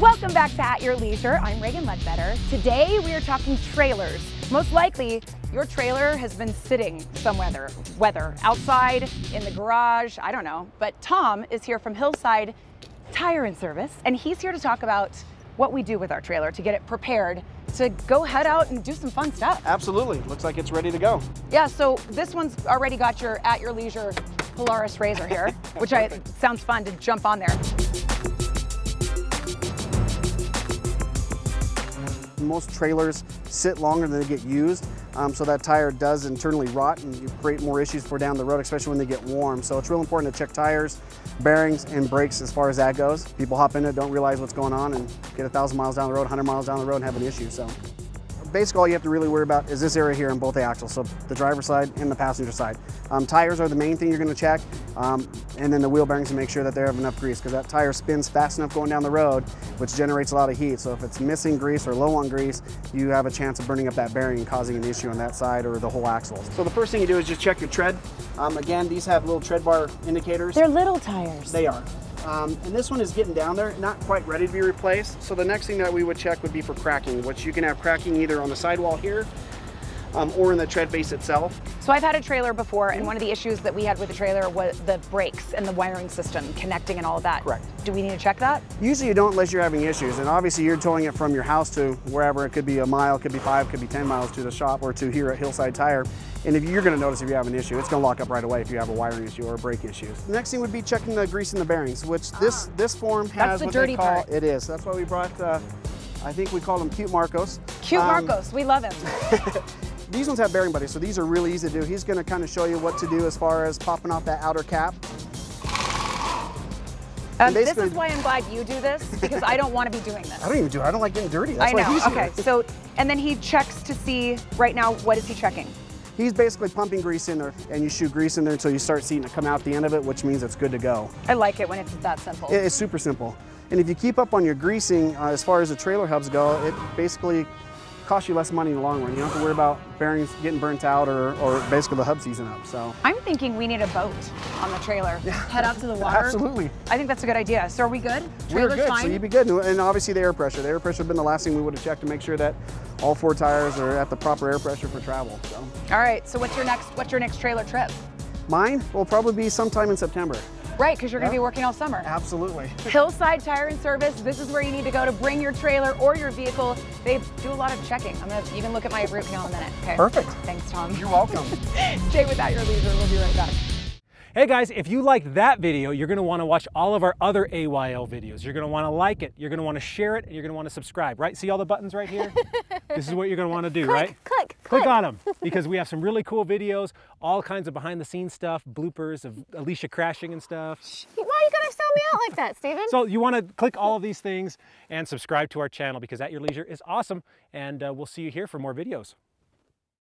Welcome back to At Your Leisure. I'm Reagan Ledbetter. Today we are talking trailers. Most likely, your trailer has been sitting somewhere, whether outside, in the garage, I don't know. But Tom is here from Hillside Tire and Service, and he's here to talk about what we do with our trailer to get it prepared to go head out and do some fun stuff. Absolutely. Looks like it's ready to go. Yeah, so this one's already got your At Your Leisure Polaris RZR here, which I, sounds fun to jump on there. Most trailers sit longer than they get used, um, so that tire does internally rot and you create more issues for down the road, especially when they get warm. So it's real important to check tires, bearings, and brakes as far as that goes. People hop in it, don't realize what's going on, and get a thousand miles down the road, 100 miles down the road, and have an issue. So basically all you have to really worry about is this area here on both the axles, so the driver's side and the passenger side. Um, tires are the main thing you're going to check, um, and then the wheel bearings to make sure that they have enough grease because that tire spins fast enough going down the road, which generates a lot of heat. So if it's missing grease or low on grease, you have a chance of burning up that bearing and causing an issue on that side or the whole axle. So the first thing you do is just check your tread. Um, again, these have little tread bar indicators. They're little tires. They are. Um, and this one is getting down there, not quite ready to be replaced. So the next thing that we would check would be for cracking, which you can have cracking either on the sidewall here um, or in the tread base itself. So I've had a trailer before, and one of the issues that we had with the trailer was the brakes and the wiring system connecting and all of that. Correct. Do we need to check that? Usually you don't unless you're having issues. And obviously you're towing it from your house to wherever. It could be a mile, could be five, could be 10 miles to the shop or to here at Hillside Tire. And if you're gonna notice if you have an issue, it's gonna lock up right away if you have a wiring issue or a brake issue. The next thing would be checking the grease in the bearings, which this, this form has the what dirty they call, part. it is. That's why we brought, uh, I think we call them cute Marcos. Cute Um, Marcos, we love him. These ones have bearing buddies, so these are really easy to do. He's gonna kind of show you what to do as far as popping off that outer cap. Um, this is why I'm glad you do this, because I don't want to be doing this. I don't even do it. I don't like getting dirty. That's I know. Okay, so and then he checks to see right now what is he checking? He's basically pumping grease in there, and you shoot grease in there until you start seeing it come out the end of it, which means it's good to go. I like it when it's that simple. It- It's super simple. And if you keep up on your greasing, uh, as far as the trailer hubs go, it basically costs you less money in the long run. You don't have to worry about bearings getting burnt out or, or basically the hub season up. So I'm thinking we need a boat on the trailer. Head out to the water. absolutely. I think that's a good idea. So are we good? We're Trailer's good, fine. so you'd be good. And obviously the air pressure. The air pressure would have been the last thing we would have checked to make sure that all four tires are at the proper air pressure for travel. So All right. So what's your next? What's your next trailer trip? mine will probably be sometime in September. Right, because you're going to be working all summer. Absolutely. Hillside Tire and Service. This is where you need to go to bring your trailer or your vehicle. They do a lot of checking. I'm gonna. even look at my root canal in a minute. Okay. Perfect. Thanks, Tom. You're welcome. Jay with At Your Leisure. We'll be right back. Hey guys, if you liked that video, you're gonna wanna watch all of our other AYL videos. You're gonna wanna like it, you're gonna wanna share it, and you're gonna wanna subscribe, right? See all the buttons right here? this is what you're gonna wanna do, right? Click. Click on them because we have some really cool videos, all kinds of behind the scenes stuff, bloopers of Alicia crashing and stuff. Why are you gonna sell me out like that, Steven? So you wanna click all of these things and subscribe to our channel because At Your Leisure is awesome and uh, we'll see you here for more videos.